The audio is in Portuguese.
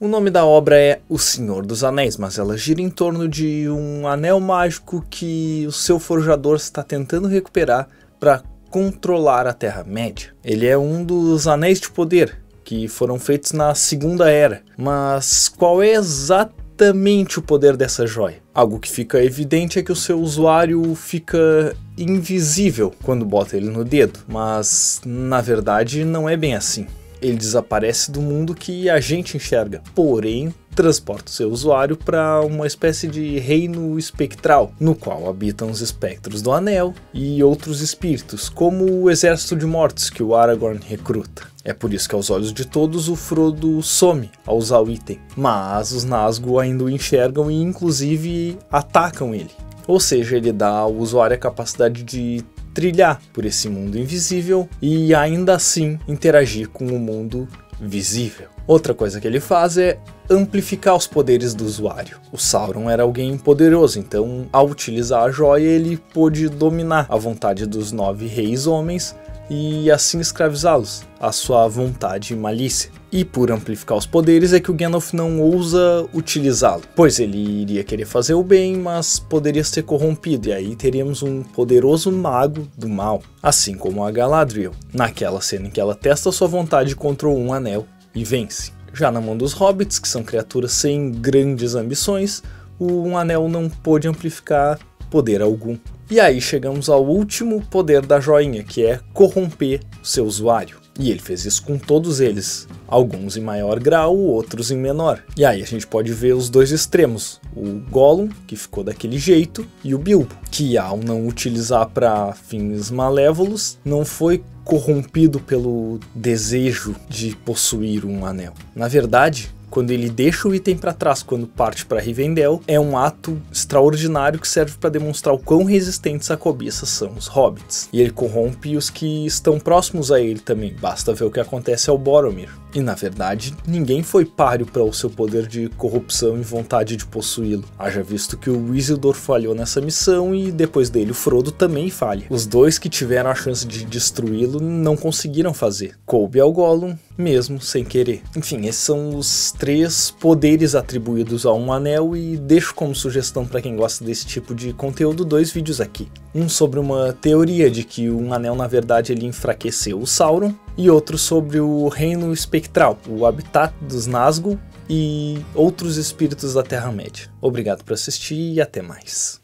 O nome da obra é O Senhor dos Anéis, mas ela gira em torno de um anel mágico que o seu forjador está tentando recuperar para controlar a Terra-média. Ele é um dos anéis de poder que foram feitos na Segunda Era, mas qual é exatamente o poder dessa joia? Algo que fica evidente é que o seu usuário fica invisível quando bota ele no dedo, mas na verdade não é bem assim ele desaparece do mundo que a gente enxerga, porém transporta o seu usuário para uma espécie de reino espectral, no qual habitam os espectros do Anel e outros espíritos, como o exército de mortos que o Aragorn recruta. É por isso que aos olhos de todos o Frodo some ao usar o item, mas os Nazgûl ainda o enxergam e inclusive atacam ele. Ou seja, ele dá ao usuário a capacidade de trilhar por esse mundo invisível e ainda assim interagir com o mundo visível. Outra coisa que ele faz é amplificar os poderes do usuário. O Sauron era alguém poderoso, então ao utilizar a joia ele pôde dominar a vontade dos nove reis homens e assim escravizá-los à sua vontade e malícia. E por amplificar os poderes é que o Gandalf não ousa utilizá-lo, pois ele iria querer fazer o bem, mas poderia ser corrompido, e aí teríamos um poderoso mago do mal, assim como a Galadriel, naquela cena em que ela testa sua vontade contra um anel e vence. Já na mão dos hobbits, que são criaturas sem grandes ambições, o um anel não pôde amplificar poder algum. E aí chegamos ao último poder da joinha, que é corromper o seu usuário. E ele fez isso com todos eles, alguns em maior grau, outros em menor. E aí a gente pode ver os dois extremos, o Gollum, que ficou daquele jeito, e o Bilbo, que ao não utilizar para fins malévolos, não foi corrompido pelo desejo de possuir um anel. Na verdade, quando ele deixa o item para trás quando parte para Rivendell, é um ato extraordinário que serve para demonstrar o quão resistentes à cobiça são os hobbits. E ele corrompe os que estão próximos a ele também, basta ver o que acontece ao Boromir. E na verdade, ninguém foi páreo para o seu poder de corrupção e vontade de possuí-lo. Haja visto que o Isildur falhou nessa missão e depois dele o Frodo também falha. Os dois que tiveram a chance de destruí-lo não conseguiram fazer. Coube ao Gollum, mesmo sem querer. Enfim, esses são os três poderes atribuídos a um anel e deixo como sugestão para quem gosta desse tipo de conteúdo dois vídeos aqui. Um sobre uma teoria de que um anel na verdade ele enfraqueceu o Sauron e outro sobre o reino espectral, o habitat dos Nazgûl e outros espíritos da Terra-média. Obrigado por assistir e até mais.